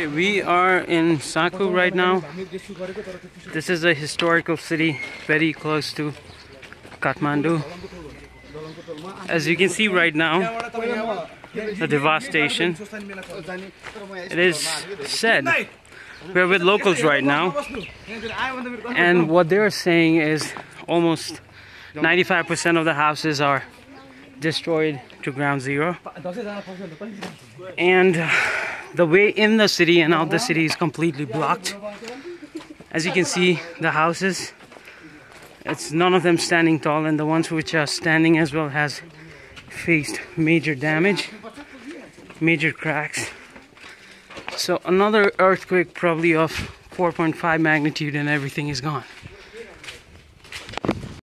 Okay, we are in Sankhu right now. This is a historical city very close to Kathmandu. As you can see right now, the devastation. It is said we're with locals right now, and what they're saying is almost 95% of the houses are destroyed to ground zero. And uh, the way in the city and out the city is completely blocked. As you can see, the houses, it's none of them standing tall, and the ones which are standing as well has faced major damage, major cracks. So another earthquake probably of 4.5 magnitude and everything is gone.